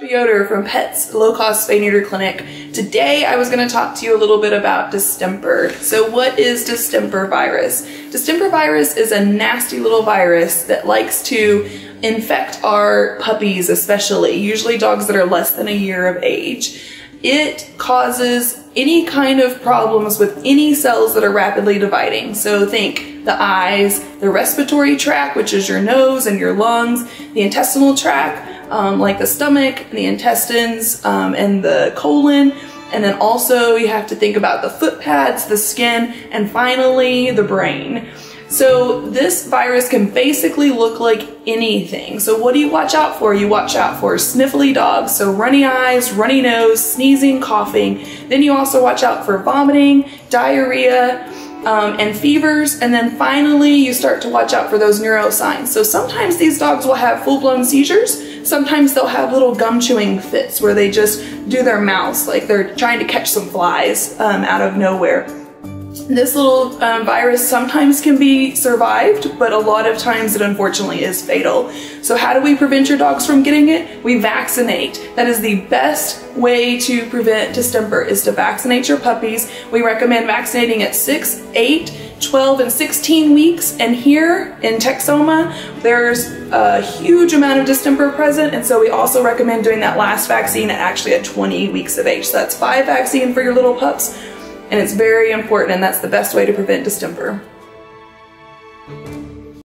Yoder from Pets Low Cost Spay Neuter Clinic. Today I was going to talk to you a little bit about distemper. So what is distemper virus? Distemper virus is a nasty little virus that likes to infect our puppies especially, usually dogs that are less than a year of age. It causes any kind of problems with any cells that are rapidly dividing. So think the eyes, the respiratory tract, which is your nose and your lungs, the intestinal tract, um, like the stomach, the intestines, um, and the colon. And then also you have to think about the foot pads, the skin, and finally the brain. So this virus can basically look like anything. So what do you watch out for? You watch out for sniffly dogs, so runny eyes, runny nose, sneezing, coughing. Then you also watch out for vomiting, diarrhea, um, and fevers. And then finally, you start to watch out for those neuro signs. So sometimes these dogs will have full-blown seizures. Sometimes they'll have little gum chewing fits where they just do their mouths like they're trying to catch some flies um, out of nowhere. This little um, virus sometimes can be survived, but a lot of times it unfortunately is fatal. So how do we prevent your dogs from getting it? We vaccinate. That is the best way to prevent distemper is to vaccinate your puppies. We recommend vaccinating at 6, 8, 12 and 16 weeks and here in Texoma there's a huge amount of distemper present and so we also recommend doing that last vaccine at actually at 20 weeks of age. So that's five vaccine for your little pups and it's very important and that's the best way to prevent distemper.